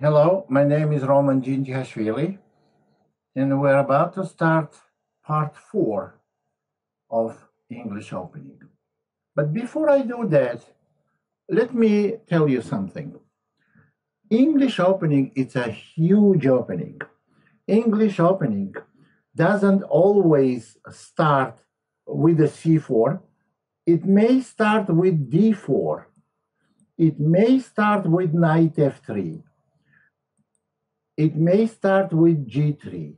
Hello, my name is Roman Dzindzichashvili, and we're about to start part four of English opening. But before I do that, let me tell you something. English opening is a huge opening. English opening doesn't always start with a C4. It may start with D4. It may start with knight F3. It may start with G3.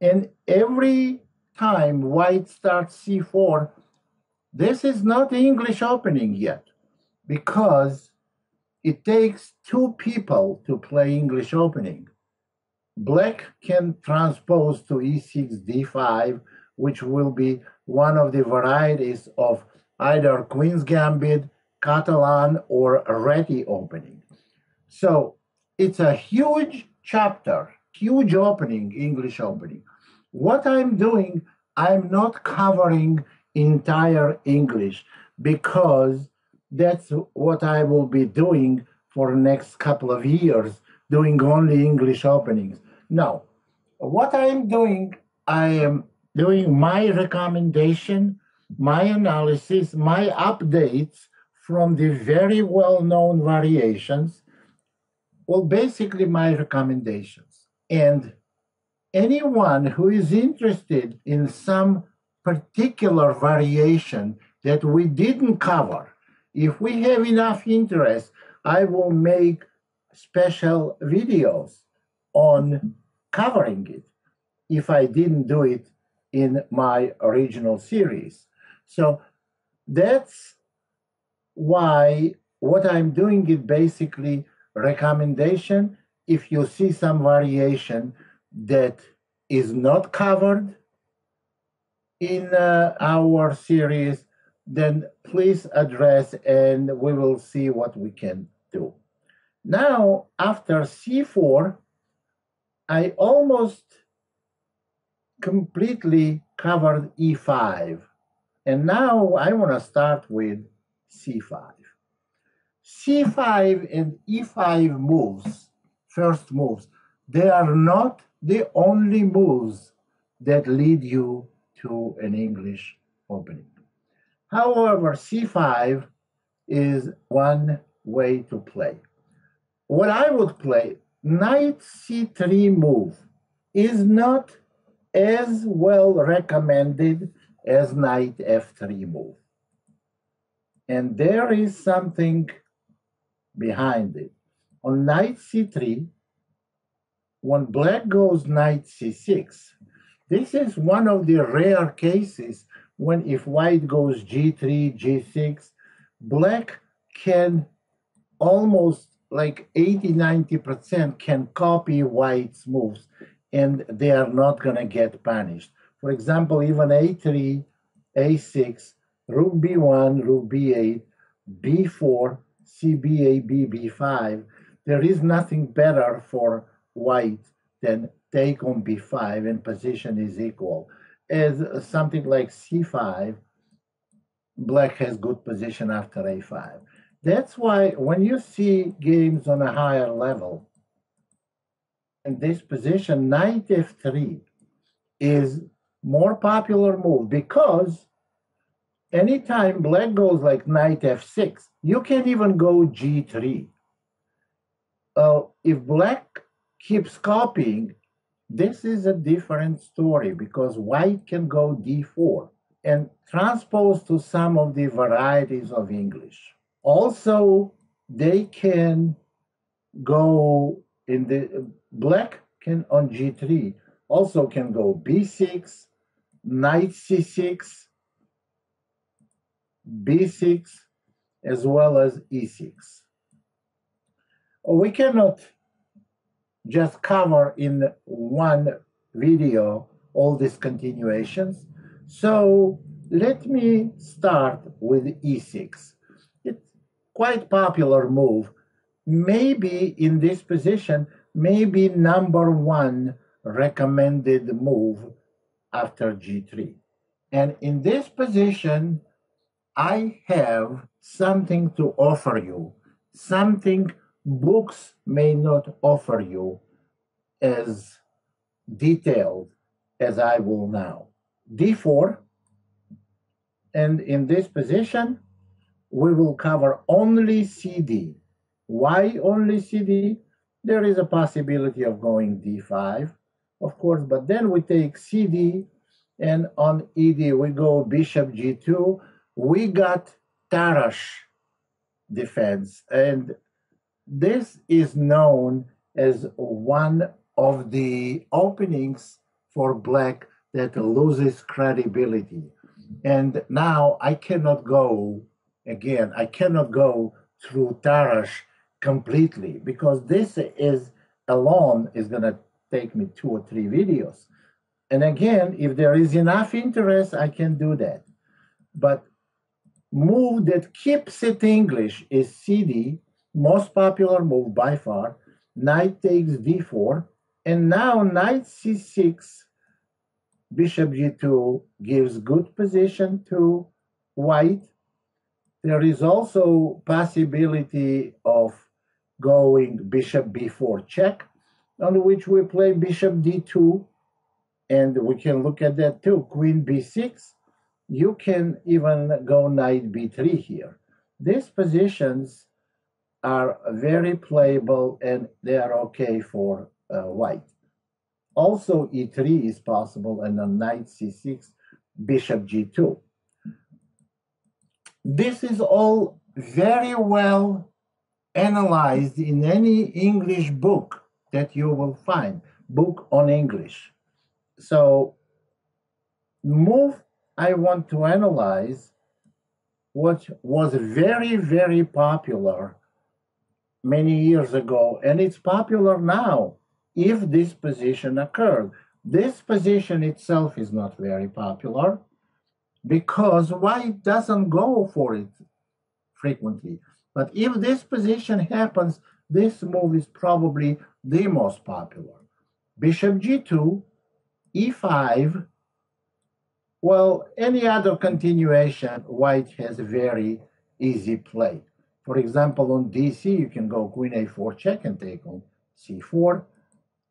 And every time white starts C4, this is not English opening yet because it takes two people to play English opening. Black can transpose to e6, d5, which will be one of the varieties of either Queen's Gambit, Catalan, or Réti opening. So it's a huge chapter, huge opening, English opening. What I'm doing, I'm not covering entire English because that's what I will be doing for the next couple of years, doing only English openings. No, what I am doing, I am doing my recommendation, my analysis, my updates from the very well known variations. Well, basically, my recommendations. And anyone who is interested in some particular variation that we didn't cover, if we have enough interest, I will make special videos on covering it if I didn't do it in my original series. So that's why what I'm doing is basically recommendation. If you see some variation that is not covered in uh, our series, then please address and we will see what we can do. Now, after C4, I almost completely covered E5. And now I want to start with C5. C5 and E5 moves, first moves, they are not the only moves that lead you to an English opening. However, C5 is one way to play. What I would play, knight C3 move is not as well recommended as knight F3 move. And there is something behind it. On knight C3, when black goes knight C6, this is one of the rare cases when if white goes G3, G6, black can almost like 80, 90% can copy white's moves and they are not going to get punished. For example, even A3, A6, Rook B1, Rook B8, B4, CBA, B5, there is nothing better for white than take on B5 and position is equal as something like c5, black has good position after a5. That's why when you see games on a higher level, in this position, knight f3 is more popular move because anytime black goes like knight f6, you can't even go g3. Uh, if black keeps copying, this is a different story because white can go D4 and transpose to some of the varieties of English. Also, they can go in the black can on G3 also can go B6, knight C6, B6, as well as E6. We cannot just cover in one video all these continuations. So let me start with e6. It's quite popular move. Maybe in this position, maybe number one recommended move after g3. And in this position, I have something to offer you, something books may not offer you as detailed as I will now. D4, and in this position, we will cover only CD. Why only CD? There is a possibility of going D5, of course, but then we take CD, and on ED we go Bishop G2. We got Tarrasch defense, and this is known as one of the openings for black that loses credibility. And now I cannot go again, I cannot go through Tarrasch completely because this is alone is going to take me two or three videos. And again, if there is enough interest, I can do that. But move that keeps it English is CD, most popular move by far. Knight takes d4, and now knight c6, bishop g2 gives good position to white. There is also possibility of going bishop b4 check, on which we play bishop d2, and we can look at that too. Queen b6, you can even go knight b3 here. These positions are very playable and they are okay for uh, white. Also, e3 is possible, and on knight c6, bishop g2. This is all very well analyzed in any English book that you will find, book on English. So, move I want to analyze what was very, very popular many years ago, and it's popular now if this position occurred. This position itself is not very popular because white doesn't go for it frequently. But if this position happens, this move is probably the most popular. Bishop g2, e5. Well, any other continuation, white has a very easy play. For example, on dc, you can go queen a4 check and take on c4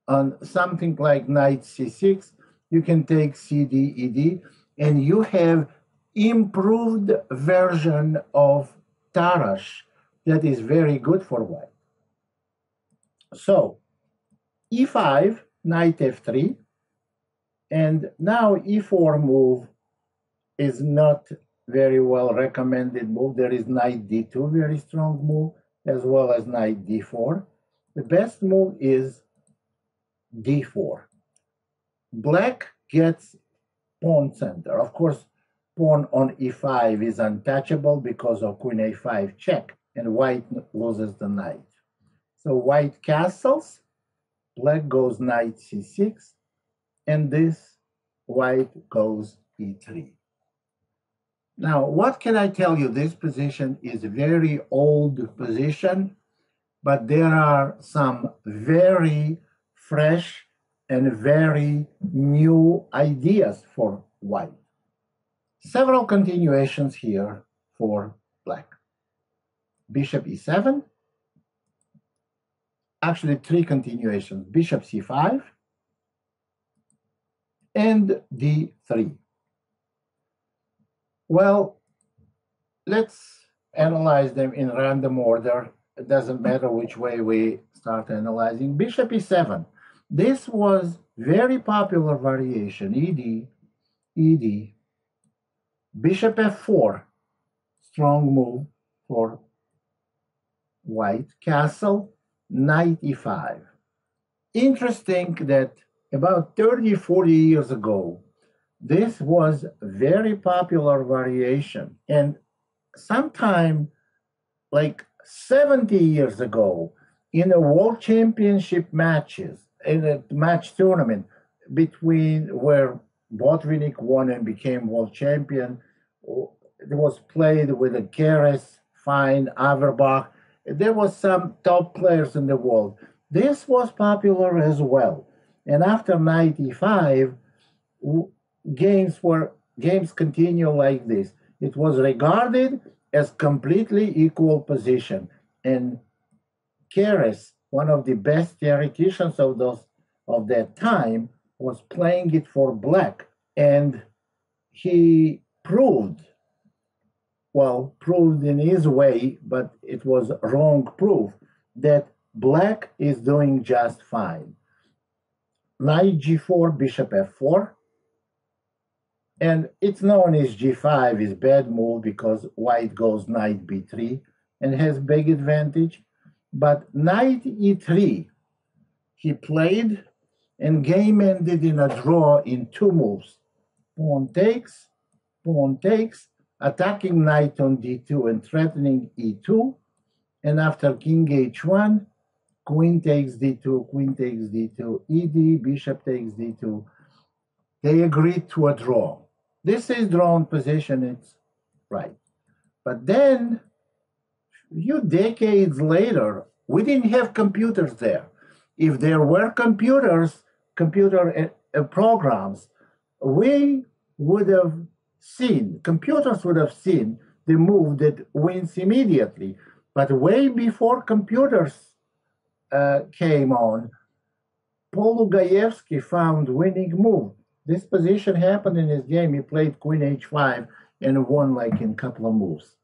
on something like knight c6, you can take cd, ed, and you have improved version of Tarrasch that is very good for white. So, e5, knight f3, and now e4 move is not very well recommended move. There is knight d2, very strong move, as well as knight d4. The best move is d4. Black gets pawn center. Of course, pawn on e5 is untouchable because of queen a5 check, and white loses the knight. So white castles, black goes knight c6, and this white goes e3. Now, what can I tell you? This position is a very old position, but there are some very fresh and very new ideas for white. Several continuations here for black. Bishop e7, actually three continuations, bishop c5, and d3. Well, let's analyze them in random order. It doesn't matter which way we start analyzing. Bishop e7 this was very popular variation, ED, ED, bishop f4, strong move for white, castle, knight e5. Interesting that about 30, 40 years ago, this was very popular variation. And sometime like 70 years ago, in the world championship matches, in a match tournament between where Botvinnik won and became world champion. It was played with a Keres, Fine, Averbach. There was some top players in the world. This was popular as well. And after 95, games were games continue like this. It was regarded as completely equal position. And Keres, one of the best theoreticians of those of that time, was playing it for black, and he proved, well, proved in his way, but it was wrong proof that black is doing just fine. Knight g4, bishop f4, and it's known as g5 is bad move because white goes knight b3 and has big advantage. But knight e3, he played and game ended in a draw in two moves. Pawn takes, pawn takes, attacking knight on d2 and threatening e2. And after king h1, queen takes d2, queen takes d2, ed, bishop takes d2. They agreed to a draw. This is drawn position, it's right. But then, a few decades later, we didn't have computers there. If there were computers, computer uh, programs, we would have seen, computers would have seen the move that wins immediately. But way before computers uh, came on, Polugaevsky found winning move this position happened in his game. He played queen h5 and won like in couple of moves.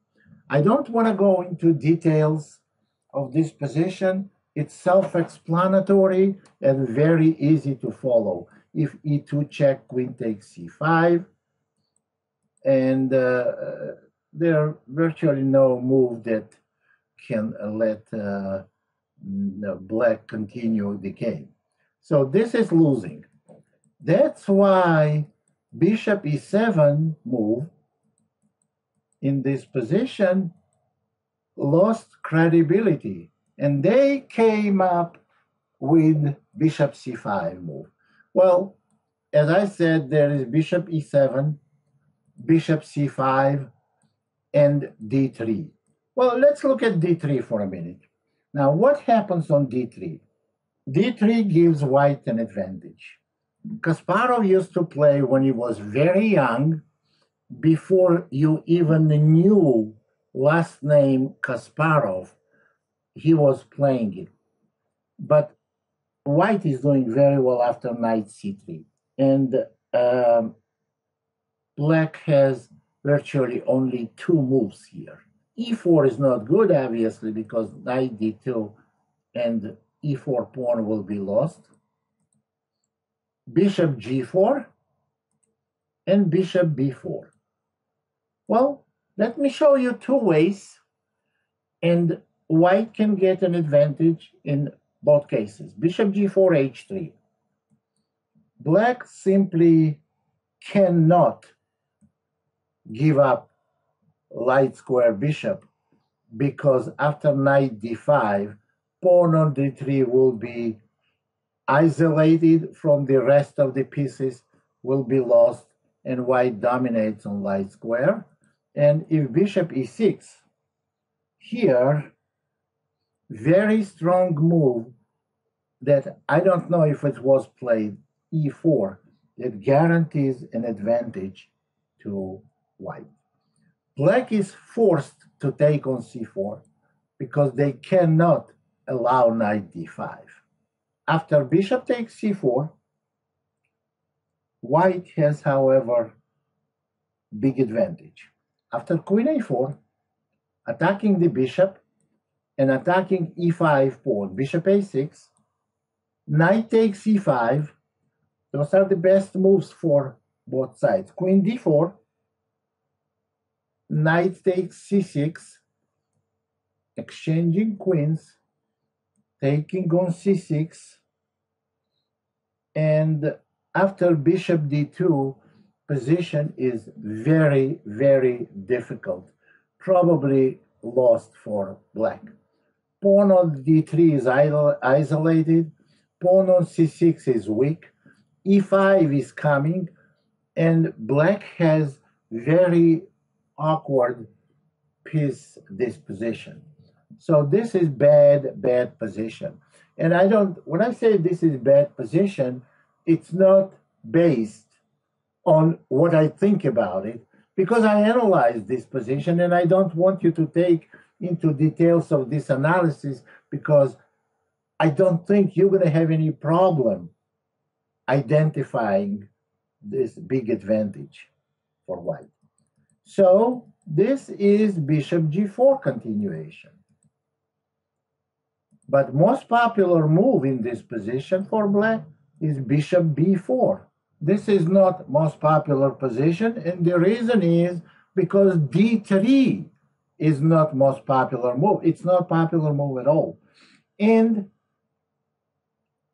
I don't want to go into details of this position. It's self-explanatory and very easy to follow. If e2 check, queen takes c5, and uh, there are virtually no move that can let uh, black continue game. So this is losing. That's why bishop e7 move in this position lost credibility. And they came up with bishop c5 move. Well, as I said, there is bishop e7, bishop c5, and d3. Well, let's look at d3 for a minute. Now, what happens on d3? d3 gives white an advantage. Kasparov used to play when he was very young, before you even knew last name Kasparov, he was playing it. But white is doing very well after knight c3. And um, black has virtually only two moves here. E4 is not good, obviously, because knight d2 and e4 pawn will be lost bishop g4 and bishop b4. Well, let me show you two ways and white can get an advantage in both cases. Bishop g4, h3. Black simply cannot give up light square bishop because after knight d5, pawn on d3 will be isolated from the rest of the pieces will be lost and white dominates on light square. And if bishop e6, here, very strong move that I don't know if it was played, e4, that guarantees an advantage to white. Black is forced to take on c4 because they cannot allow knight d5. After bishop takes c4, white has, however, big advantage. After queen a4, attacking the bishop and attacking e5 pawn, bishop a6, knight takes e5. Those are the best moves for both sides. Queen d4, knight takes c6, exchanging queens, taking on c6, and after bishop d2, position is very, very difficult, probably lost for black. Pawn on d3 is isolated, pawn on c6 is weak, e5 is coming, and black has very awkward piece disposition. So this is bad, bad position. And I don't, when I say this is bad position, it's not based on what I think about it because I analyze this position and I don't want you to take into details of this analysis because I don't think you're going to have any problem identifying this big advantage for white. So this is bishop g4 continuation. But most popular move in this position for black is bishop b4. This is not most popular position, and the reason is because d3 is not most popular move. It's not popular move at all. And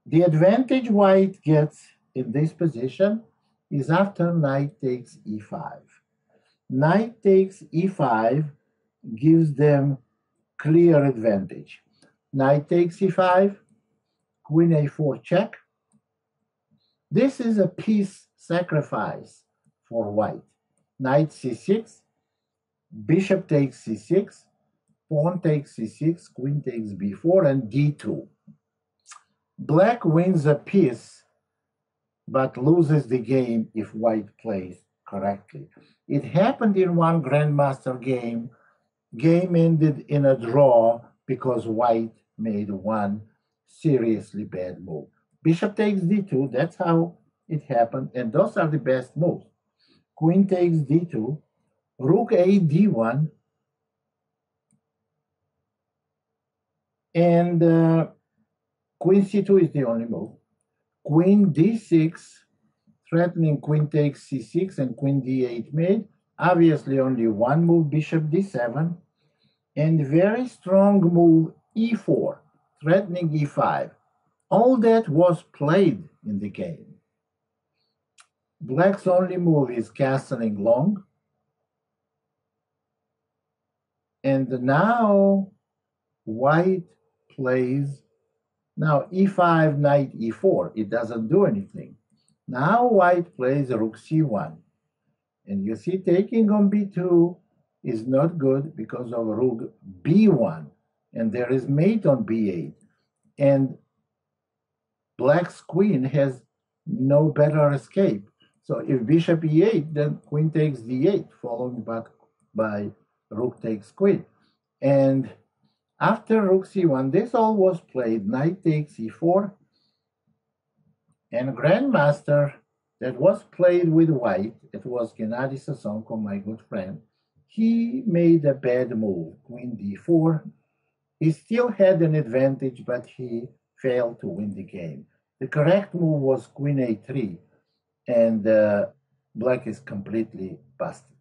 the advantage white gets in this position is after knight takes e5. Knight takes e5 gives them clear advantage. Knight takes e5, queen a4 check. This is a piece sacrifice for white. Knight c6, bishop takes c6, pawn takes c6, queen takes b4, and d2. Black wins a piece, but loses the game if white plays correctly. It happened in one Grandmaster game. Game ended in a draw because white made one seriously bad move. Bishop takes d2, that's how it happened, and those are the best moves. Queen takes d2, rook a d1, and uh, queen c2 is the only move. Queen d6, threatening queen takes c6 and queen d8 mate. Obviously only one move, bishop d7, and very strong move e4, threatening e5. All that was played in the game. Black's only move is castling long. And now white plays, now e5, knight e4. It doesn't do anything. Now white plays rook c1. And you see taking on b2 is not good because of rook b1 and there is mate on b8 and black's queen has no better escape. So if bishop e8 then queen takes d8 followed by, by rook takes queen. And after rook c1 this all was played. Knight takes e4 and grandmaster that was played with white it was Gennady Sosonko my good friend he made a bad move queen d4 he still had an advantage, but he failed to win the game. The correct move was queen a3, and uh, black is completely busted.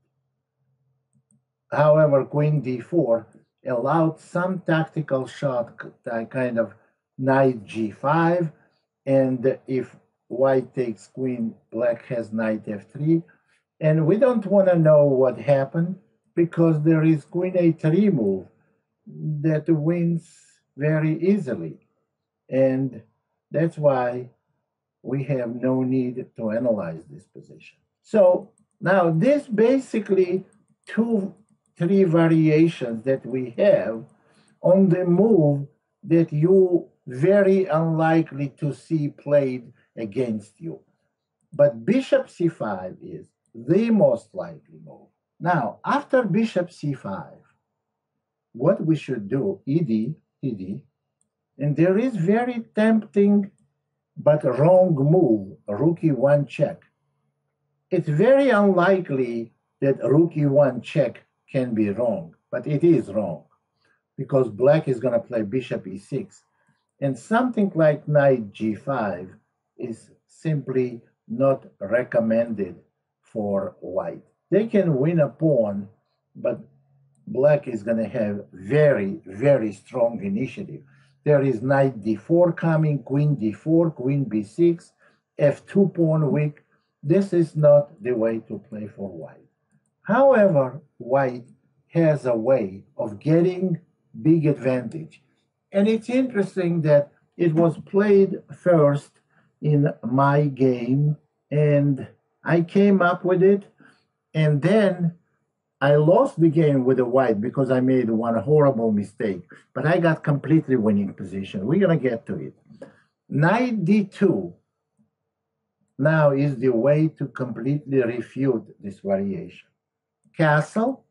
However, queen d4 allowed some tactical shot, kind of knight g5, and if white takes queen, black has knight f3. And we don't want to know what happened because there is queen a3 move that wins very easily. And that's why we have no need to analyze this position. So now this basically two, three variations that we have on the move that you very unlikely to see played against you. But bishop c5 is the most likely move. Now, after bishop c5, what we should do, ED, ED, and there is very tempting but wrong move, rook e1 check. It's very unlikely that rook e1 check can be wrong, but it is wrong because black is going to play bishop e6. And something like knight g5 is simply not recommended for white. They can win a pawn, but black is going to have very, very strong initiative. There is knight d4 coming, queen d4, queen b6, f2 pawn weak. This is not the way to play for white. However, white has a way of getting big advantage. And it's interesting that it was played first in my game, and I came up with it. And then I lost the game with the white because I made one horrible mistake, but I got completely winning position. We're going to get to it. Knight d2 now is the way to completely refute this variation. Castle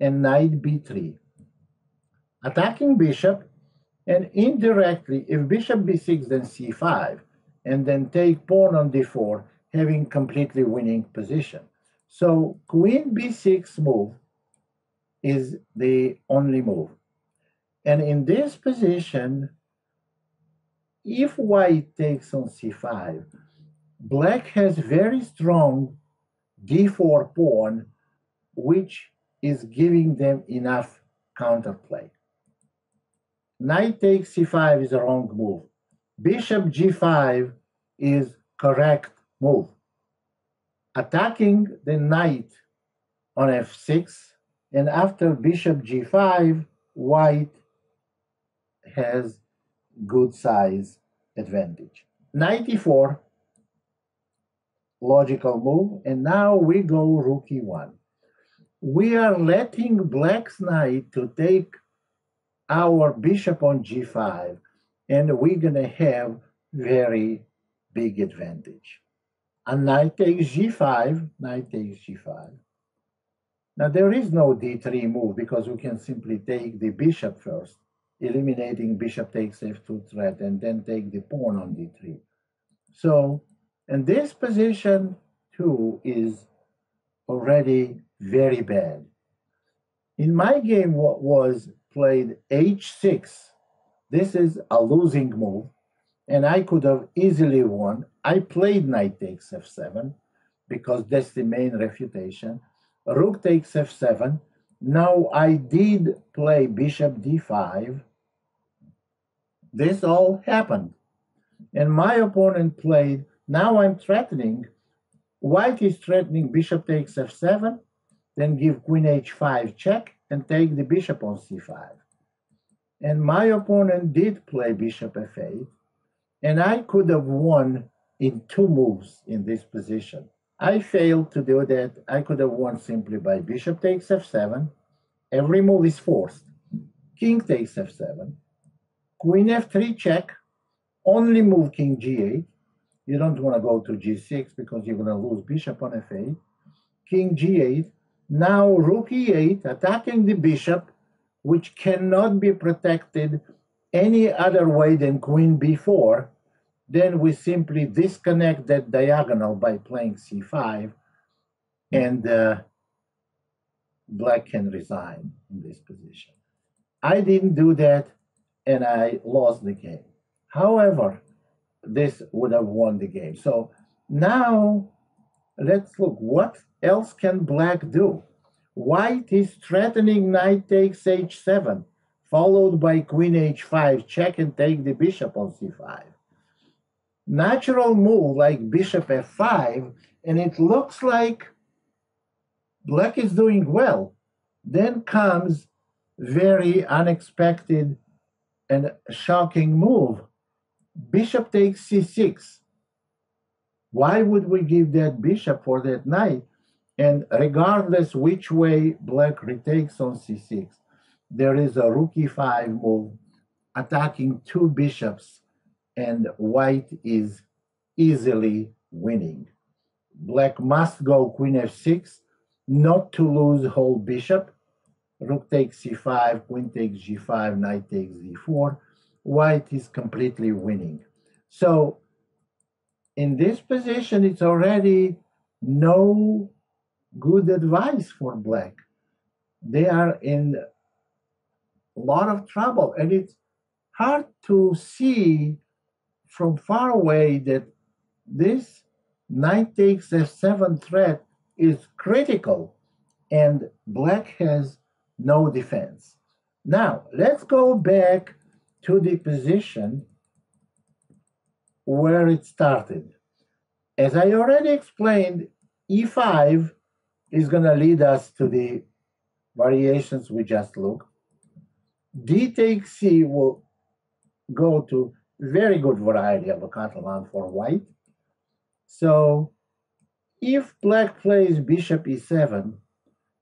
and knight b3. attacking bishop, and indirectly, if bishop b6, then c5, and then take pawn on d4, having completely winning position. So queen b6 move is the only move. And in this position, if white takes on c5, black has very strong d4 pawn, which is giving them enough counterplay. Knight takes c5 is a wrong move. Bishop g5 is correct move. Attacking the knight on f6, and after bishop g5, white has good size advantage. Knight e4, logical move, and now we go rook e1. We are letting black's knight to take our bishop on g5, and we're going to have very big advantage. And knight takes g5, knight takes g5. Now there is no d3 move because we can simply take the bishop first, eliminating bishop takes f2 threat, and then take the pawn on d3. So, and this position too is already very bad. In my game, what was played h6. This is a losing move, and I could have easily won. I played knight takes f7 because that's the main refutation. Rook takes f7. Now I did play bishop d5. This all happened. And my opponent played, now I'm threatening. White is threatening bishop takes f7, then give queen h5 check, and take the bishop on c5. And my opponent did play bishop f8, and I could have won in two moves in this position. I failed to do that. I could have won simply by bishop takes f7. Every move is forced. King takes f7. Queen f3 check. Only move king g8. You don't want to go to g6 because you're going to lose bishop on f8. King g8. Now rook e8, attacking the bishop, which cannot be protected any other way than queen b4, then we simply disconnect that diagonal by playing c5, and uh, black can resign in this position. I didn't do that, and I lost the game. However, this would have won the game. So now let's look what else can black do? White is threatening knight takes h7, followed by queen h5, check and take the bishop on c5. Natural move like bishop f5, and it looks like black is doing well. Then comes very unexpected and shocking move. Bishop takes c6. Why would we give that bishop for that knight? And regardless which way black retakes on c6, there is a rook e5 move attacking two bishops, and white is easily winning. Black must go queen f6, not to lose whole bishop. Rook takes c5, queen takes g5, knight takes d4. White is completely winning. So in this position, it's already no good advice for black. They are in a lot of trouble, and it's hard to see from far away that this knight takes f7 threat is critical, and black has no defense. Now, let's go back to the position where it started. As I already explained, e5 is going to lead us to the variations we just looked. D takes C will go to very good variety of a Catalan for white. So if black plays bishop e7,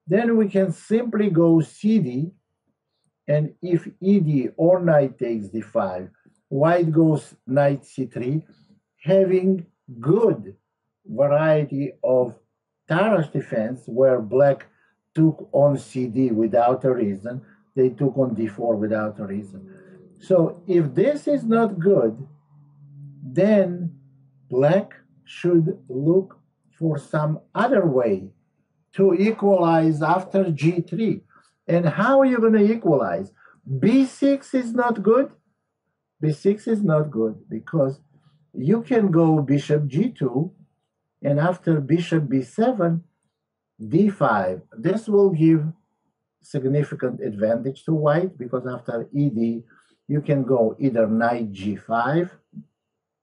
then we can simply go cd, and if ed or knight takes d5, white goes knight c3, having good variety of Tarrasch defense, where black took on CD without a reason, they took on d4 without a reason. So if this is not good, then black should look for some other way to equalize after g3. And how are you going to equalize? b6 is not good. b6 is not good because you can go bishop g2 and after bishop b7 d5 this will give significant advantage to white because after ed you can go either knight g5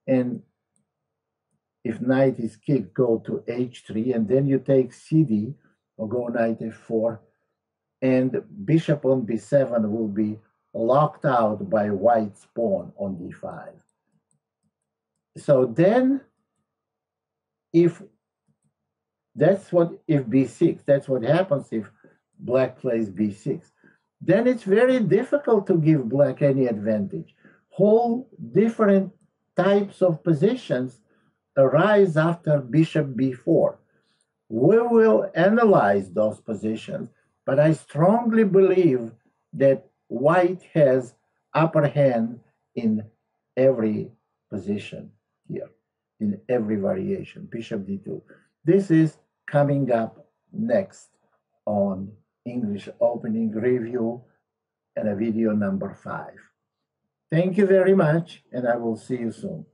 and if knight is kicked go to h3 and then you take cd or go knight f4 and bishop on b7 will be locked out by white's pawn on d5 so then if that's what if b6 that's what happens if black plays b6 then it's very difficult to give black any advantage. Whole different types of positions arise after bishop b4 we will analyze those positions but i strongly believe that white has upper hand in every position here in every variation, bishop d2. This is coming up next on English opening review and a video number five. Thank you very much, and I will see you soon.